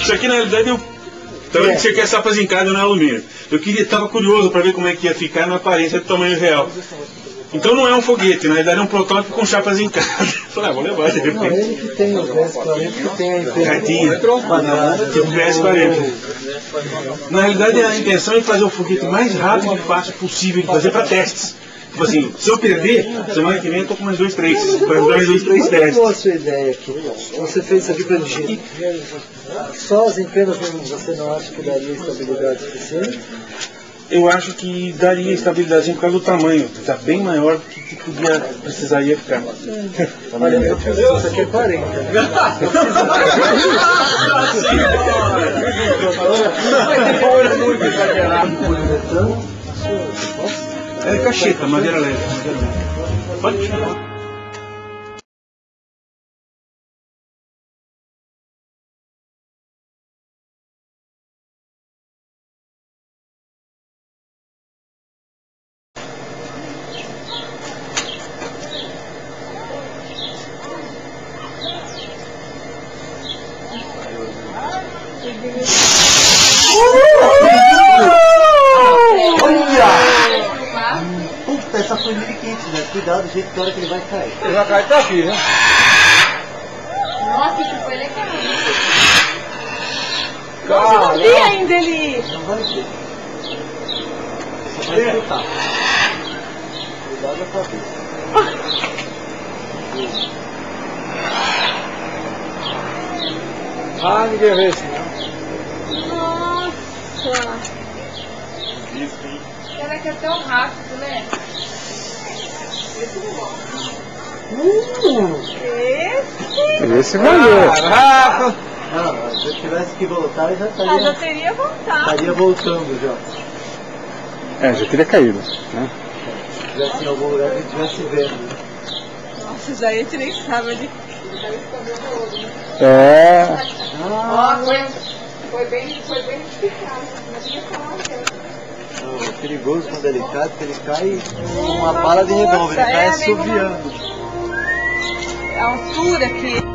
Isso aqui na. Então É. você quer essa zincada no alumínio. Eu queria, tava curioso para ver como é que ia ficar na aparência do tamanho real. Então não é um foguete, na verdade é um protótipo com chapa zincada. Falei, ah, vou levar de Não, repente. ele que tem o PS40, que tem a Cartinha. quadrada. Tipo PS40. Na realidade a intenção é fazer o foguete mais rápido e fácil possível de fazer para testes. Tipo assim, se eu perder, semana que vem eu tô com mais dois, três. Para mais dois, três testes. boa a sua ideia aqui. Você fez isso aqui para dirigir. Só as empresas você não acha que daria estabilidade suficiente? Eu acho que daria estabilidade por causa do tamanho. Está bem maior do que, que podia, precisaria ficar. Olha, eu fiz isso aqui é 40. Poliuretano. É cacheta, madeira الكشيطة ما دير لها Thank you. Essa foi muito quente, né? Cuidado do jeito que hora que ele vai cair. Ele vai cair tá aqui, né? Nossa, isso foi legal. Cara, Não vi ainda ele. Não vai ver. Só vai escutar. Cuidado da cabeça. Ah, ninguém vê isso, não. Nossa. Será que é tão rápido, né? Esse? Esse valeu. Caraca! Não, se eu tivesse que voltar, eu já Ah, já estaria, teria voltado. estaria voltando já. É, já teria caído. Né? Se tivesse em algum lugar que ele estivesse vendo. Nossa, isso aí a gente nem sabe de. É. Ah, Ó, foi, foi bem, foi bem explicado. Mas tinha falado que não, é perigoso quando ele cai, porque ele cai com uma bala de revólver, ele cai é, assoviando. a altura que